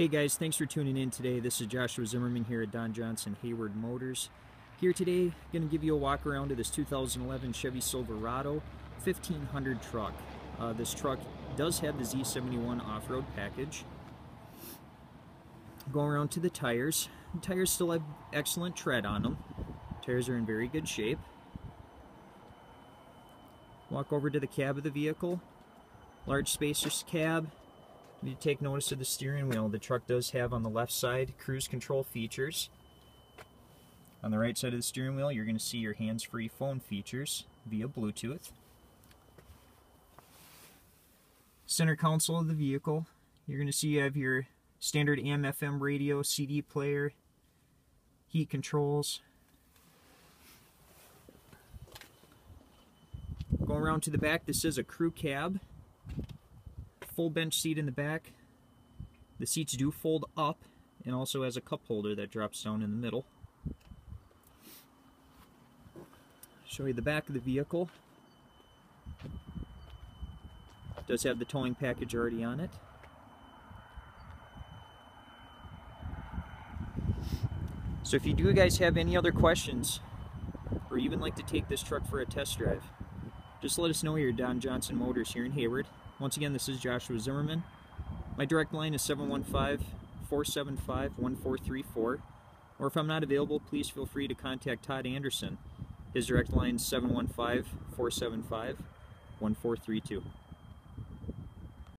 Hey guys, thanks for tuning in today. This is Joshua Zimmerman here at Don Johnson Hayward Motors. Here today, going to give you a walk around of this 2011 Chevy Silverado 1500 truck. Uh, this truck does have the Z71 off-road package. Going around to the tires. The tires still have excellent tread on them. Tires are in very good shape. Walk over to the cab of the vehicle. Large spacious cab, you take notice of the steering wheel. The truck does have on the left side cruise control features. On the right side of the steering wheel, you're going to see your hands-free phone features via Bluetooth. Center console of the vehicle, you're going to see you have your standard AM-FM radio, CD player, heat controls. Going around to the back, this is a crew cab full bench seat in the back. The seats do fold up and also has a cup holder that drops down in the middle. Show you the back of the vehicle. Does have the towing package already on it. So if you do guys have any other questions or even like to take this truck for a test drive, just let us know here at Don Johnson Motors here in Hayward. Once again, this is Joshua Zimmerman. My direct line is 715-475-1434. Or if I'm not available, please feel free to contact Todd Anderson. His direct line is 715-475-1432.